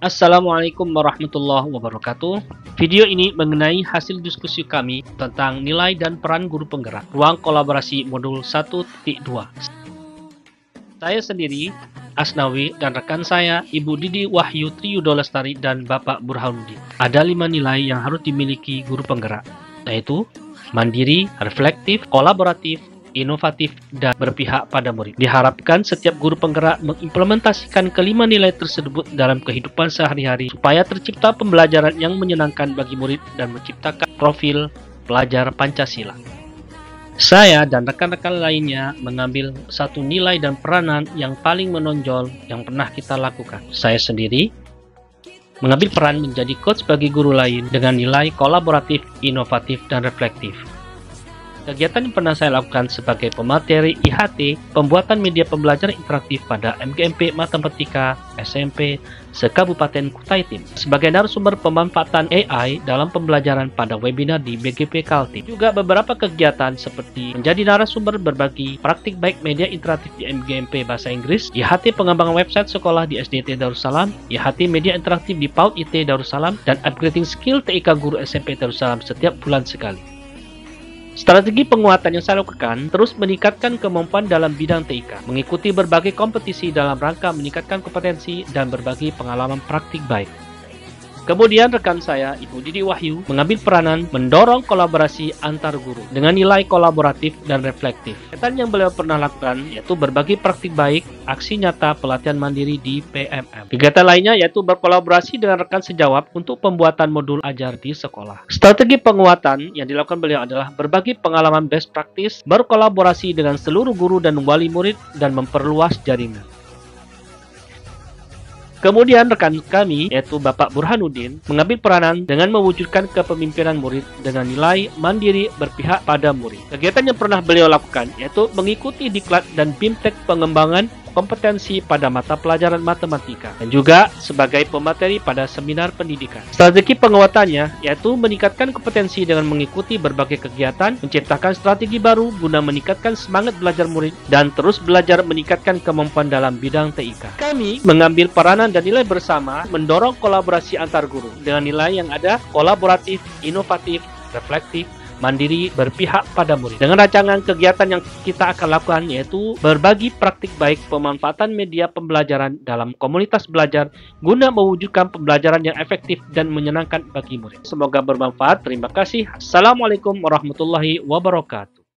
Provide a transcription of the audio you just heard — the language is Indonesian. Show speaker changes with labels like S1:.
S1: Assalamualaikum warahmatullahi wabarakatuh. Video ini mengenai hasil diskusi kami tentang nilai dan peran guru penggerak, ruang kolaborasi modul 1.2. Saya sendiri, Asnawi, dan rekan saya, Ibu Didi Wahyu Triyudo Lestari dan Bapak Burhanuddin. Ada lima nilai yang harus dimiliki guru penggerak, yaitu mandiri, reflektif, kolaboratif, inovatif, dan berpihak pada murid. Diharapkan setiap guru penggerak mengimplementasikan kelima nilai tersebut dalam kehidupan sehari-hari supaya tercipta pembelajaran yang menyenangkan bagi murid dan menciptakan profil pelajar Pancasila. Saya dan rekan-rekan lainnya mengambil satu nilai dan peranan yang paling menonjol yang pernah kita lakukan. Saya sendiri mengambil peran menjadi coach bagi guru lain dengan nilai kolaboratif, inovatif, dan reflektif. Kegiatan yang pernah saya lakukan sebagai pemateri IHT, pembuatan media pembelajaran interaktif pada MGMP Matematika SMP Sekabupaten Kutai Tim. Sebagai narasumber pemanfaatan AI dalam pembelajaran pada webinar di BGP Kaltim. Juga beberapa kegiatan seperti menjadi narasumber berbagi praktik baik media interaktif di MGMP Bahasa Inggris, IHT pengembangan website sekolah di SDT Darussalam, IHT media interaktif di PAUD IT Darussalam, dan upgrading skill TIK guru SMP Darussalam setiap bulan sekali. Strategi penguatan yang saya lakukan terus meningkatkan kemampuan dalam bidang TIK, mengikuti berbagai kompetisi dalam rangka meningkatkan kompetensi dan berbagi pengalaman praktik baik. Kemudian rekan saya, Ibu Didi Wahyu, mengambil peranan mendorong kolaborasi antar guru dengan nilai kolaboratif dan reflektif. Kegiatan yang beliau pernah lakukan yaitu berbagi praktik baik, aksi nyata pelatihan mandiri di PMM. Kegiatan lainnya yaitu berkolaborasi dengan rekan sejawat untuk pembuatan modul ajar di sekolah. Strategi penguatan yang dilakukan beliau adalah berbagi pengalaman best practice, berkolaborasi dengan seluruh guru dan wali murid, dan memperluas jaringan. Kemudian rekan kami, yaitu Bapak Burhanuddin, mengambil peranan dengan mewujudkan kepemimpinan murid dengan nilai mandiri berpihak pada murid. Kegiatan yang pernah beliau lakukan yaitu mengikuti diklat dan bimtek pengembangan kompetensi pada mata pelajaran matematika dan juga sebagai pemateri pada seminar pendidikan. Strategi penguatannya yaitu meningkatkan kompetensi dengan mengikuti berbagai kegiatan, menciptakan strategi baru guna meningkatkan semangat belajar murid dan terus belajar meningkatkan kemampuan dalam bidang TIK. Kami mengambil peranan dan nilai bersama mendorong kolaborasi antar guru dengan nilai yang ada kolaboratif, inovatif, reflektif, mandiri, berpihak pada murid. Dengan rancangan kegiatan yang kita akan lakukan yaitu berbagi praktik baik pemanfaatan media pembelajaran dalam komunitas belajar guna mewujudkan pembelajaran yang efektif dan menyenangkan bagi murid. Semoga bermanfaat. Terima kasih. Assalamualaikum warahmatullahi wabarakatuh.